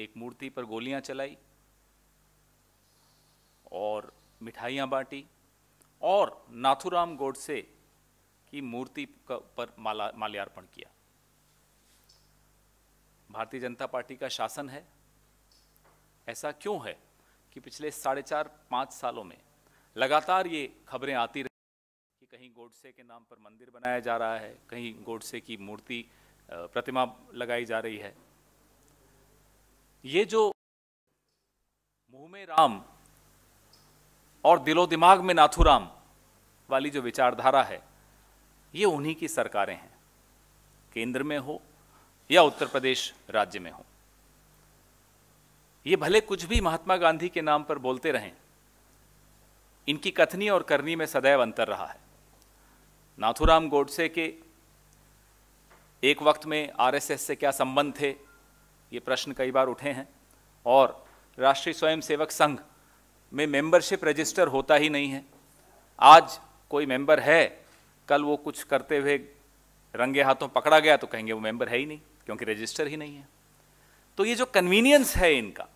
एक मूर्ति पर गोलियाँ चलाई और मिठाइयाँ बांटी और नाथुराम गोडसे की मूर्ति पर माला, माल्यार्पण किया। भारतीय जनता पार्टी का शासन है। ऐसा क्यों है कि पिछले साढ़े चार, पाँच सालों में लगातार ये खबरें आती रही, कि कहीं गोडसे के नाम पर मंदिर बनाया जा रहा है, कहीं गोडसे की मूर्ति प्रतिमा लगाई जा रही है ये जो मुँह में राम और दिलो दिमाग में नाथुराम वाली जो विचारधारा है, ये उन्हीं की सरकारें हैं। केंद्र में हो या उत्तर प्रदेश राज्य में हो। ये भले कुछ भी महात्मा गांधी के नाम पर बोलते रहें, इनकी कथनी और करनी में सदैव अंतर रहा है। नाथुराम गोडसे के एक वक्त में आरएसएस से क्या संबंध थे ये प्रश्न कई बार उठे हैं। और राष्ट्रीय स्वयंसेवक संघ में मेंबरशिप रजिस्टर होता ही नहीं है। आज कोई मेंबर है, कल वो कुछ करते हुए रंगे हाथों पकड़ा गया तो कहेंगे वो मेंबर है ही नहीं, क्योंकि रजिस्टर ही नहीं है। तो ये जो कन्वीनियंस है इनका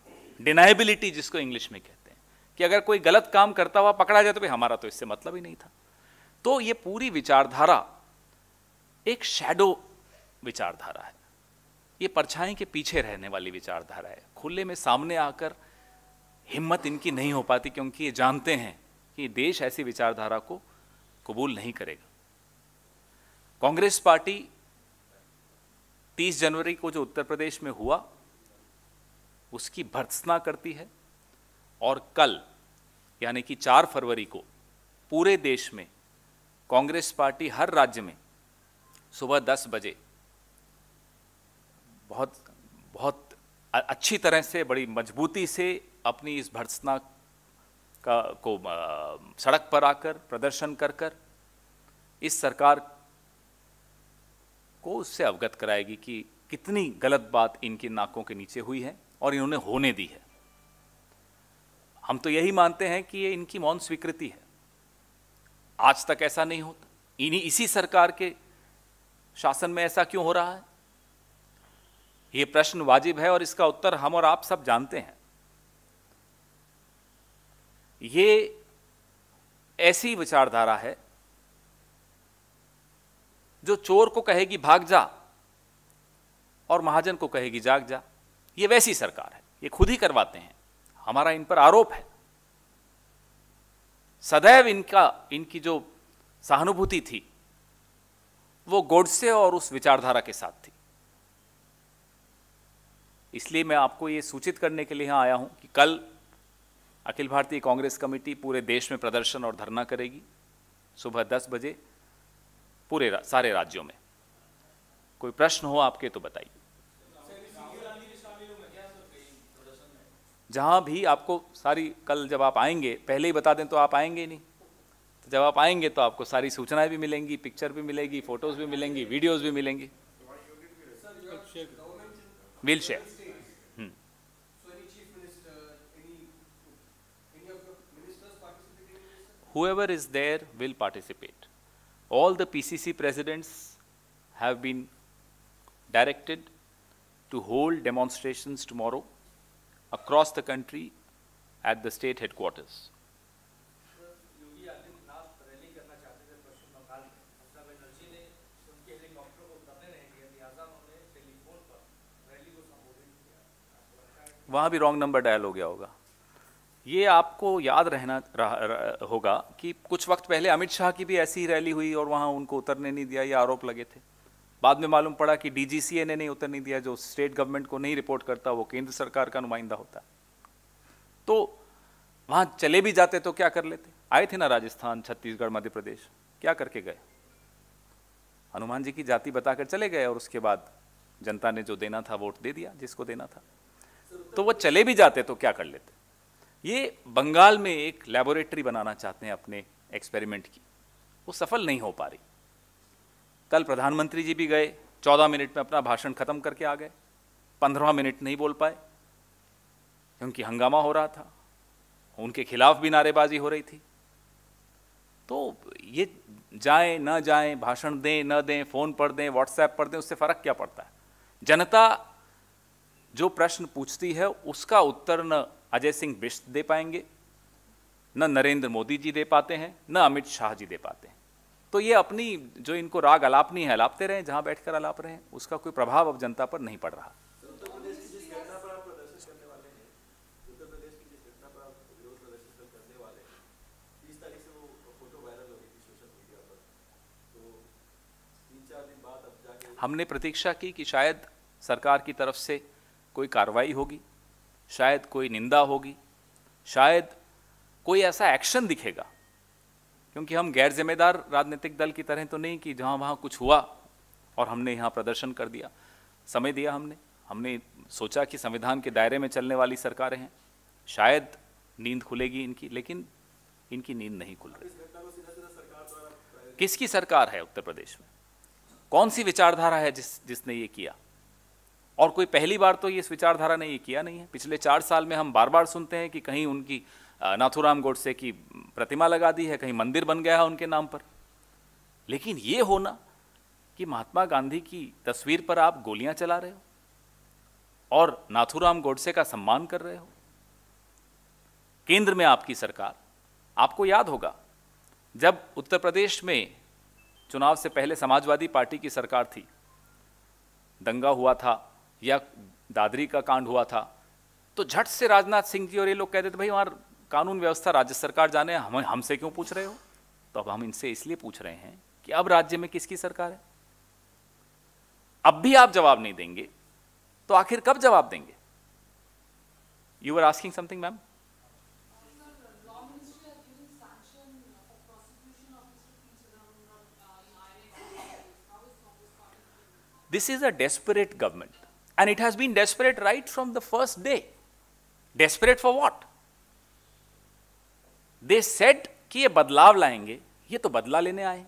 डिनाइबिलिटी जिसको इंग्लिश में कहते हैं, कि अगर कोई गलत काम करता हुआ पकड़ा जाए तो भाई हमारा तो इससे मतलब ही नहीं था। तो ये पूरी विचारधारा एक शैडो विचारधारा है। ये परछाई के पीछे रहने वाली विचारधारा है। खुले में सामने आकर हिम्मत इनकी नहीं हो पाती क्योंकि ये जानते हैं कि देश ऐसी विचारधारा को कबूल नहीं करेगा। कांग्रेस पार्टी 30 जनवरी को जो उत्तर प्रदेश में हुआ, उसकी भर्त्सना करती है और कल, यानी कि 4 फरवरी को, पूरे देश में कांग्रेस पार्टी हर राज्य में सुबह 10 बजे बहुत बहुत अच्छी तरह से, बड़ी मजबूती से अपनी इस भर्सना का, को सड़क पर आकर, प्रदर्शन कर कर इस सरकार को उससे अवगत कराएगी कि कितनी गलत बात इनकी नाकों के नीचे हुई है और इन्होंने होने दी है। हम तो यही मानते हैं कि ये इनकी मौन स्वीकृति है। आज तक ऐसा नहीं होता। इन्हीं, इसी सरकार के शासन में ऐसा क्यों हो रहा है? ये प्रश्न वाजिब है और इसका उत्तर हम और आप सब जानते हैं। ये ऐसी विचारधारा है जो चोर को कहेगी, भाग जा, और महाजन को कहेगी, जाग जा। ये वैसी सरकार है। ये खुद ही करवाते हैं। हमारा इन पर आरोप है। सदैव इनका, इनकी जो सहानुभूति थी, वो गोडसे और उस विचारधारा के साथ थी। इसलिए मैं आपको ये सूचित करने के लिए यहाँ आया हूँ कि कल अखिल भारतीय कांग्रेस कमेटी पूरे देश में प्रदर्शन और धरना करेगी सुबह 10 बजे पूरे रा, सारे राज्यों में। कोई प्रश्न हो आपके तो बताइए। जहाँ भी आपको सारी कल जब आप आएँगे पहले ही बता दें तो आप आएँगे नहीं। तो जब आप आएँगे तो आपको सारी सूचनाएँ भी मिलेंगी पिक्चर भी मिलेगी फ़ोटोज़ भी मिलेंगी वीडियोज़ भी मिलेंगी। Wheel share whoever is there will participate. All the PCC presidents have been directed to hold demonstrations tomorrow across the country at the state headquarters. वहाँ भी रॉन्ग नंबर डायल हो गया होगा ये आपको याद रहना रह, रह, होगा कि कुछ वक्त पहले अमित शाह की भी ऐसी रैली हुई और वहाँ उनको उतरने नहीं दिया ये आरोप लगे थे। बाद में मालूम पड़ा कि डीजीसीए ने नहीं उतरने दिया जो स्टेट गवर्नमेंट को नहीं रिपोर्ट करता वो केंद्र सरकार का नुमाइंदा होता। तो वहाँ चले भी जाते तो क्या कर लेते? आए थे ना राजस्थान छत्तीसगढ़ मध्य प्रदेश। क्या करके गए? हनुमान जी की जाति बताकर चले गए और उसके बाद जनता ने जो देना था वोट दे दिया जिसको देना था। तो वो चले भी जाते तो क्या कर लेते? ये बंगाल में एक लेबोरेटरी बनाना चाहते हैं अपने एक्सपेरिमेंट की। वो सफल नहीं हो पा रही। कल प्रधानमंत्री जी भी गए, चौदह मिनट में अपना भाषण खत्म करके आ गए। पंद्रह मिनट नहीं बोल पाए। क्योंकि हंगामा हो रहा था। उनके खिलाफ भी नारेबाजी हो रही थी। तो ये जाए, न जाए, भाषण दें, न दें, फ़ोन पर दें व्हाट्सएप पर दें, उससे फ़र्क क्या पड़ता है? जनता जो प्रश्न पूछती है, उसका उत्तर न अजय सिंह बिश्त दे पाएँगे। न नरेंद्र मोदी जी दे पाते हैं न अमित शाह जी दे पाते हैं। तो ये अपनी जो इनको राग अलापनी है अलापते रहे जहाँ बैठकर अलाप रहे हैं उसका कोई प्रभाव अब जनता पर नहीं पड़ रहा। हमने प्रतीक्षा की कि शायद सरकार की तरफ़ से कोई कार्रवाई होगी। शायद कोई निंदा होगी, शायद कोई ऐसा एक्शन दिखेगा। क्योंकि हम गैर जिम्मेदार राजनीतिक दल की तरह तो नहीं कि जहाँ वहाँ कुछ हुआ और हमने यहाँ प्रदर्शन कर दिया, समय दिया हमने। हमने सोचा कि संविधान के दायरे में चलने वाली सरकारें हैं, शायद नींद खुलेगी इनकी, लेकिन इनकी नींद नहीं खुल रही। किसकी सरकार है उत्तर प्रदेश में? कौन सी विचारधारा है जिस, जिसने ये किया? और कोई पहली बार तो ये इस विचारधारा ने ये किया नहीं है। पिछले चार साल में हम बार बार सुनते हैं कि कहीं उनकी नाथुराम गोडसे की प्रतिमा लगा दी है, कहीं मंदिर बन गया है उनके नाम पर। लेकिन ये होना कि महात्मा गांधी की तस्वीर पर आप गोलियाँ चला रहे हो और नाथुराम गोडसे का सम्मान कर रहे हो। केंद्र में आपकी सरकार। आपको याद होगा, जब उत्तर प्रदेश में चुनाव से पहले समाजवादी पार्टी की सरकार थी, दंगा हुआ था या दादरी का कांड हुआ था तो झट से राजनाथ सिंह जी और ये लोग कहते थे भाई, वहाँ कानून व्यवस्था राज्य सरकार जाने, हम, हमसे क्यों पूछ रहे हो? तो अब हम इनसे इसलिए पूछ रहे हैं कि अब राज्य में किसकी सरकार है? अब भी आप जवाब नहीं देंगे तो आखिर कब जवाब देंगे? You are asking something ma'am This is a desperate government. And it has been desperate right from the first day. Desperate for what? They said कि ये बदलाव लाएंगे ये तो बदला लेने आए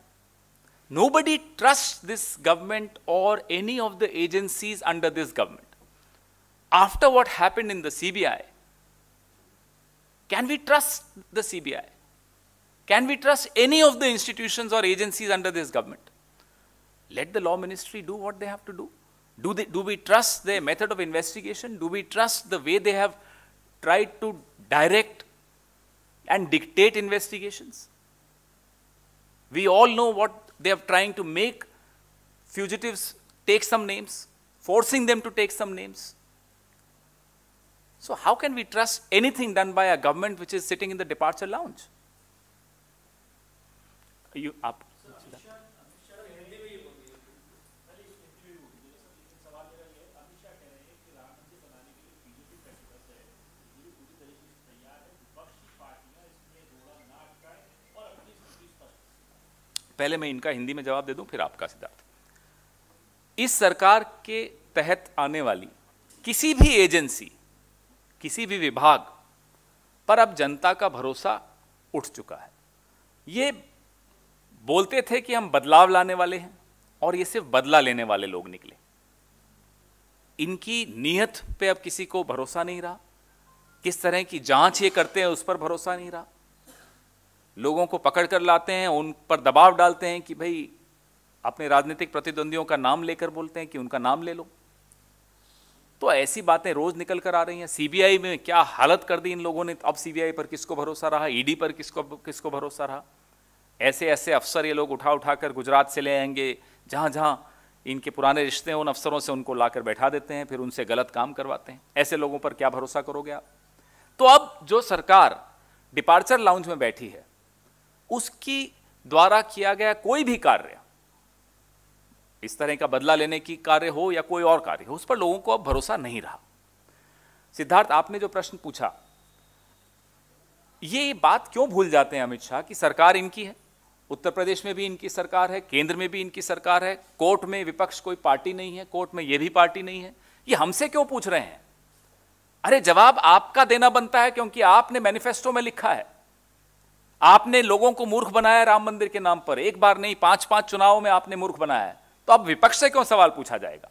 Nobody trusts this government or any of the agencies under this government. After what happened in the CBI, can we trust the CBI? Can we trust any of the institutions or agencies under this government? Let the law ministry do what they have to do. Do, they, do we trust their method of investigation? Do we trust the way they have tried to direct and dictate investigations? We all know what they are trying to make fugitives take some names, forcing them to take some names. So, how can we trust anything done by a government which is sitting in the departure lounge? You, up. पहले मैं इनका हिंदी में जवाब दे दूँ, फिर आपका सिद्धार्थ इस सरकार के तहत आने वाली किसी भी एजेंसी, किसी भी विभाग पर अब जनता का भरोसा उठ चुका है। ये बोलते थे कि हम बदलाव लाने वाले हैं और ये सिर्फ़ बदला लेने वाले लोग निकले। इनकी नीयत पे अब किसी को भरोसा नहीं रहा। किस तरह की जाँच ये करते हैं उस पर भरोसा नहीं रहा। लोगों को पकड़ कर लाते हैं, उन पर दबाव डालते हैं कि भाई, अपने राजनीतिक प्रतिद्वंदियों का नाम लेकर बोलते हैं कि उनका नाम ले लो। तो ऐसी बातें रोज निकल कर आ रही हैं। सीबीआई में क्या हालत कर दी इन लोगों ने? अब सीबीआई पर किसको भरोसा रहा? ईडी पर किसको किसको भरोसा रहा? ऐसे ऐसे अफसर ये लोग उठा उठा कर गुजरात से ले आएँगे। जहाँ जहाँ इनके पुराने रिश्ते हैं, उन अफसरों से उनको लाकर बैठा देते हैं, फिर उनसे गलत काम करवाते हैं। ऐसे लोगों पर क्या भरोसा करोगे आप? तो अब जो सरकार डिपार्चर लाउंज में बैठी है उसकी द्वारा किया गया कोई भी कार्य। इस तरह का बदला लेने की कार्य हो या कोई और कार्य हो, उस पर लोगों को अब भरोसा नहीं रहा। सिद्धार्थ, आपने जो प्रश्न पूछा, ये बात क्यों भूल जाते हैं अमित शाह कि सरकार इनकी है? उत्तर प्रदेश में भी इनकी सरकार है, केंद्र में भी इनकी सरकार है, कोर्ट में विपक्ष कोई पार्टी नहीं है, कोर्ट में यह भी पार्टी नहीं है। ये हमसे क्यों पूछ रहे हैं? अरे जवाब आपका देना बनता है क्योंकि आपने मैनिफेस्टो में लिखा है। आपने लोगों को मूर्ख बनाया राम मंदिर के नाम पर। एक बार नहीं पाँच पाँच चुनावों में आपने मूर्ख बनाया तो अब विपक्ष से क्यों सवाल पूछा जाएगा?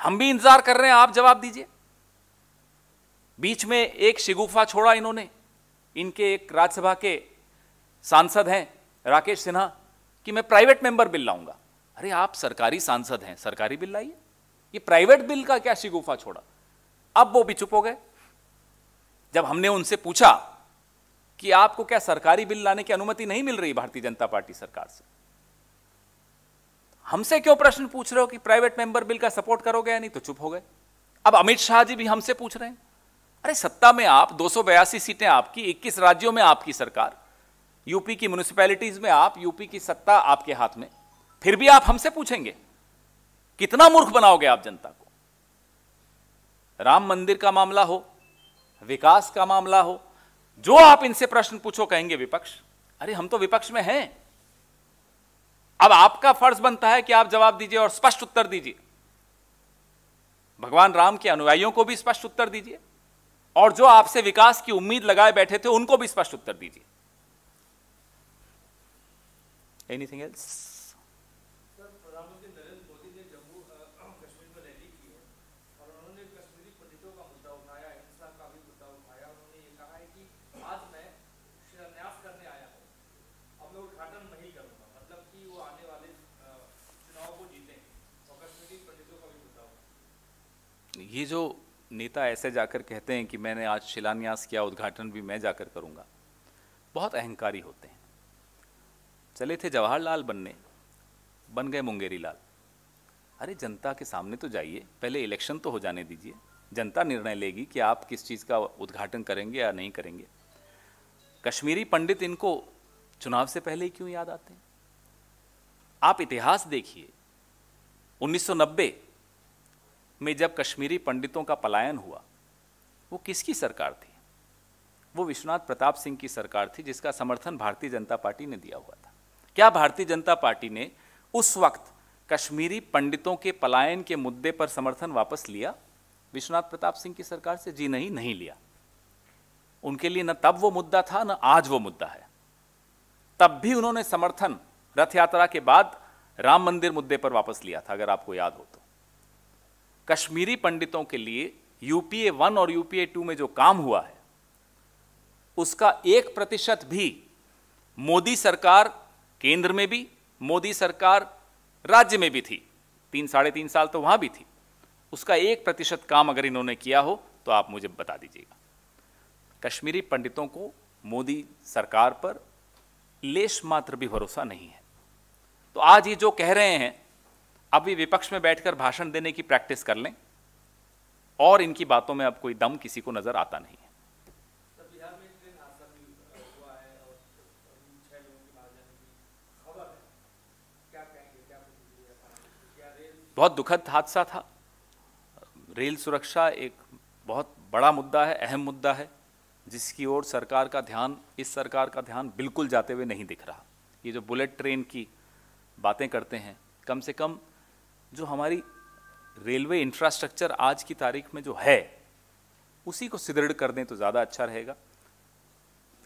हम भी इंतज़ार कर रहे हैं, आप जवाब दीजिए। बीच में एक शिगुफा छोड़ा इन्होंने। इनके एक राज्यसभा के सांसद हैं, राकेश सिन्हा, कि मैं प्राइवेट मेंबर बिल लाऊँगा। अरे, आप सरकारी सांसद हैं, सरकारी बिल लाइए। ये प्राइवेट बिल का क्या शिगुफा छोड़ा? अब वो भी चुप हो गए। जब हमने उनसे पूछा कि आपको क्या सरकारी बिल लाने की अनुमति नहीं मिल रही भारतीय जनता पार्टी सरकार से? हमसे क्यों प्रश्न पूछ रहे हो कि प्राइवेट मेंबर बिल का सपोर्ट करोगे या नहीं? तो चुप हो गए। अब अमित शाह जी भी हमसे पूछ रहे हैं। अरे सत्ता में आप, दो सौ बयासी सीटें आपकी 21 राज्यों में आपकी सरकार। यूपी की म्यूनिसिपैलिटीज में आप, यूपी की सत्ता आपके हाथ में। फिर भी आप हमसे पूछेंगे, कितना मूर्ख बनाओगे आप जनता को? राम मंदिर का मामला हो, विकास का मामला हो जो आप इनसे प्रश्न पूछो कहेंगे विपक्ष। अरे, हम तो विपक्ष में हैं। अब आपका फ़र्ज़ बनता है कि आप जवाब दीजिए और स्पष्ट उत्तर दीजिए। भगवान राम के अनुयायियों को भी स्पष्ट उत्तर दीजिए और जो आपसे विकास की उम्मीद लगाए बैठे थे उनको भी स्पष्ट उत्तर दीजिए। एनीथिंग एल्स ये जो नेता ऐसे जाकर कहते हैं कि मैंने आज शिलान्यास किया, उद्घाटन भी मैं जाकर करूँगा, बहुत अहंकारी होते हैं। चले थे जवाहरलाल बनने, बन गए मुंगेरी लाल अरे, जनता के सामने तो जाइए, पहले इलेक्शन तो हो जाने दीजिए। जनता निर्णय लेगी कि आप किस चीज़ का उद्घाटन करेंगे या नहीं करेंगे। कश्मीरी पंडित इनको चुनाव से पहले ही क्यों याद आते हैं? आप इतिहास देखिए 1990 में जब कश्मीरी पंडितों का पलायन हुआ, वो किसकी सरकार थी? वो विश्वनाथ प्रताप सिंह की सरकार थी, जिसका समर्थन भारतीय जनता पार्टी ने दिया हुआ था। क्या भारतीय जनता पार्टी ने उस वक्त कश्मीरी पंडितों के पलायन के मुद्दे पर समर्थन वापस लिया? विश्वनाथ प्रताप सिंह की सरकार से? जी नहीं नहीं लिया। उनके लिए न तब वो मुद्दा था, न आज वो मुद्दा है। तब भी उन्होंने समर्थन रथ यात्रा के बाद राम मंदिर मुद्दे पर वापस लिया था, अगर आपको याद हो तो। कश्मीरी पंडितों के लिए यूपीए वन और यूपीए टू में जो काम हुआ है, उसका एक प्रतिशत भी मोदी सरकार केंद्र में भी, मोदी सरकार राज्य में भी थी। तीन, साढ़े तीन साल तो वहाँ भी थी। उसका एक प्रतिशत काम अगर इन्होंने किया हो तो आप मुझे बता दीजिएगा। कश्मीरी पंडितों को मोदी सरकार पर लेश मात्र भी भरोसा नहीं है। तो आज ये जो कह रहे हैं अभी विपक्ष में बैठकर भाषण देने की प्रैक्टिस कर लें और इनकी बातों में अब कोई दम किसी को नज़र आता नहीं है। बहुत दुखद हादसा था। रेल सुरक्षा एक बहुत बड़ा मुद्दा है अहम मुद्दा है जिसकी ओर सरकार का ध्यान इस सरकार का ध्यान बिल्कुल जाते हुए नहीं दिख रहा। ये जो बुलेट ट्रेन की बातें करते हैं कम से कम जो हमारी रेलवे इंफ्रास्ट्रक्चर आज की तारीख में जो है, उसी को सुदृढ़ कर दें तो ज़्यादा अच्छा रहेगा।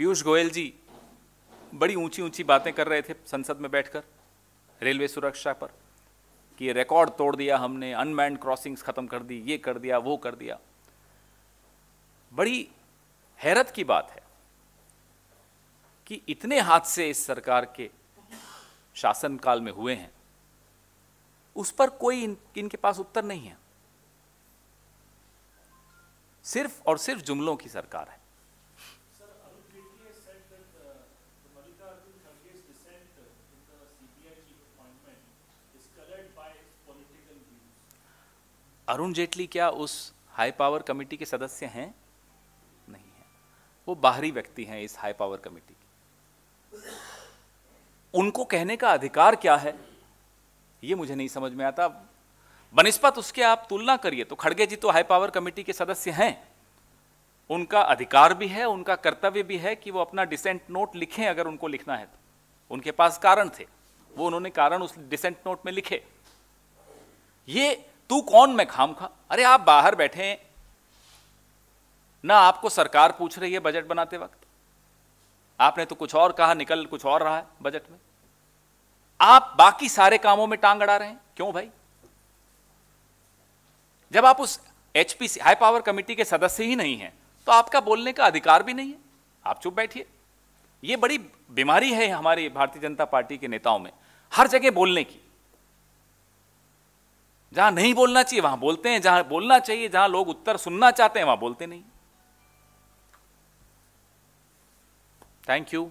पीयूष गोयल जी बड़ी ऊँची ऊँची बातें कर रहे थे संसद में बैठकर रेलवे सुरक्षा पर, कि रिकॉर्ड तोड़ दिया हमने अनमैंड क्रॉसिंग्स ख़त्म कर दी, ये कर दिया, वो कर दिया। बड़ी हैरत की बात है कि इतने हादसे इस सरकार के शासनकाल में हुए हैं उस पर कोई इन, इनके पास उत्तर नहीं है। सिर्फ़ और सिर्फ़ जुमलों की सरकार है। अरुण जेटली क्या उस हाई पावर कमेटी के सदस्य हैं? नहीं है। वो बाहरी व्यक्ति हैं इस हाई पावर कमेटी के। उनको कहने का अधिकार क्या है? ये मुझे नहीं समझ में आता। बनस्पत उसके आप तुलना करिए। तो खड़गे जी तो हाई पावर कमेटी के सदस्य हैं। उनका अधिकार भी है, उनका कर्तव्य भी है कि वो अपना डिसेंट नोट लिखें अगर उनको लिखना है तो। उनके पास कारण थे। वो उन्होंने कारण उस डिसेंट नोट में लिखे। ये, तू कौन मैं खाम खा? अरे आप बाहर बैठे हैं। ना आपको सरकार पूछ रही है बजट बनाते वक्त। आपने तो कुछ और कहा, निकल कुछ और रहा है बजट में। आप बाकी सारे कामों में टांग अड़ा रहे हैं? क्यों भाई? जब आप उस एचपीसी, हाई पावर कमेटी के सदस्य ही नहीं हैं तो आपका बोलने का अधिकार भी नहीं है। आप चुप बैठिए। ये बड़ी बीमारी है हमारी भारतीय जनता पार्टी के नेताओं में, हर जगह बोलने की। जहाँ नहीं बोलना चाहिए, वहाँ बोलते हैं, जहाँ बोलना चाहिए, जहाँ लोग उत्तर सुनना चाहते हैं, वहाँ बोलते नहीं। Thank you